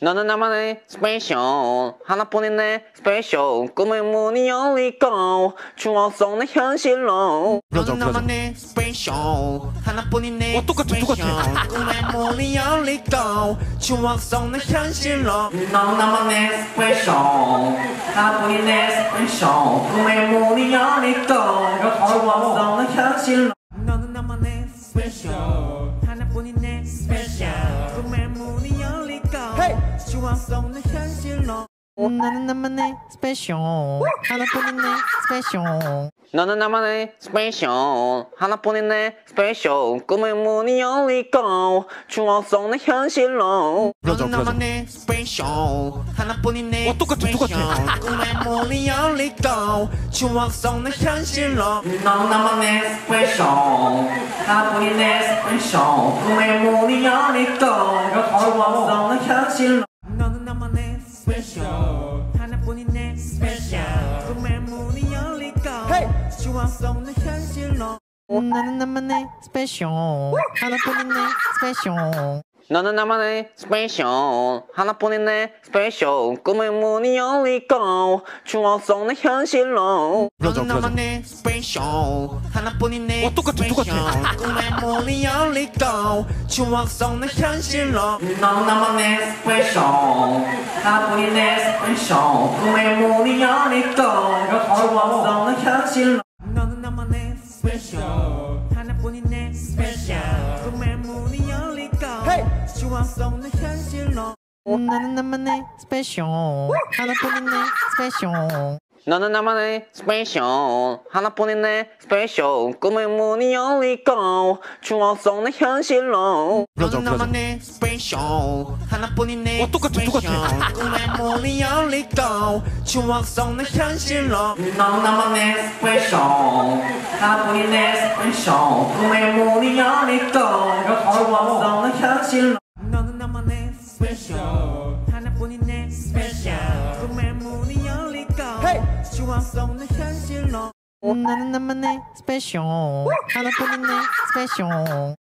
너는 나만의 special. 하나뿐인 내 special. 꿈의 문이 열리고 추억 속내 현실로. 불러줘, 너는. 나만의 special. 하나뿐인 내 어, 똑같아, 똑같아. 꿈의 문이 열리고 추억 속내 현실로. 너는 나만의 special. 하나뿐인 내 special. 꿈의 문이 열리고 추억 속내 현실로 속내 현실로 나는 나만의 special. 하나뿐인 내 special. 너는 나만의 special. 하나뿐인 내 special. 꿈의 문이 열리고 추억 속내 현실로. 불러줘. 나만의 special. 하나뿐인 내 어, 똑같아, 똑같아. 꿈의 문이 열리고 추억 속내 현실로. 너는 나만의 special. 하나뿐인 내 special. 꿈의 문이 열리고 추억 속내 현실로 나만의 special 하나뿐인 내 special 꿈의 문이 열리고 추억 속내 현실로. 나는 나만의 special 하나뿐인 내 special 너는 나만의 special. 하나뿐인 내 special. 꿈의 문이 열리고 추억 속내 현실로. 불러줘, 너는 불러줘. 나만의 special. 하나뿐인 내 어, 똑같아, 똑같아. 꿈의 문이 열리고 추억 속내 현실로. 너는 나만의 special. 하나뿐인 내 special. 꿈의 문이 열리고 추억 속내 현실로. 너는 나만의 special. 하나뿐인 내 special 나는 나만의 special. 하나뿐인 내 special. 너는 나만의 special. 하나뿐인 내 special. 꿈의 문이 열리고 추억 속내 현실로. 너는. 나만의 special. 하나뿐인 내 어, 똑같아, 똑같아. 꿈의 문이 열리고 추억 속내 현실로. 너는 나만의 special. 하나뿐인 내 special. 꿈의 문이 열리고 추억 속내 현실로 나는 나만의 스페셜. 하나뿐인 내 스페셜